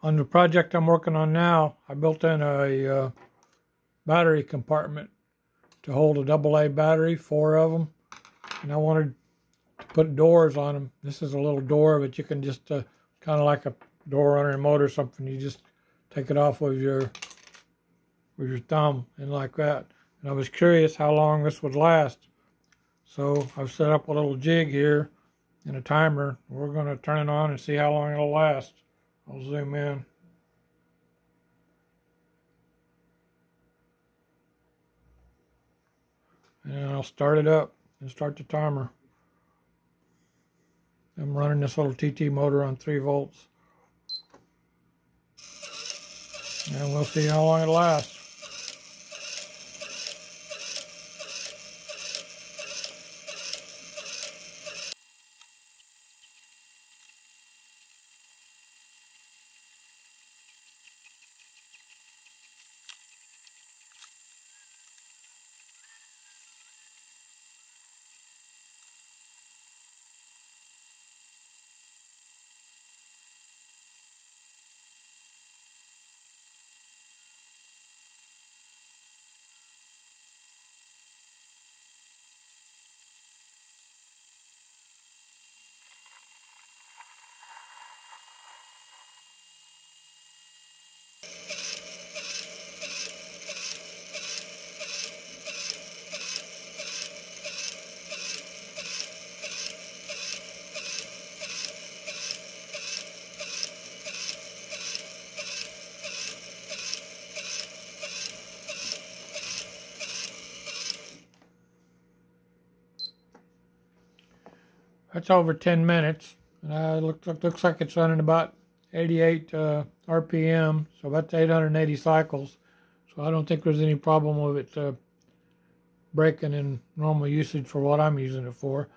On the project I'm working on now, I built in a uh, battery compartment to hold a double A battery, four of them, and I wanted to put doors on them. This is a little door, but you can just uh, kind of like a door on a remote or something. You just take it off with your with your thumb and like that. And I was curious how long this would last. So I've set up a little jig here and a timer. We're going to turn it on and see how long it'll last. I'll zoom in. And I'll start it up and start the timer. I'm running this little TT motor on 3 volts. And we'll see how long it lasts. That's over 10 minutes. Uh, it looks, looks like it's running about 88 uh, RPM, so that's 880 cycles. So I don't think there's any problem with it uh, breaking in normal usage for what I'm using it for.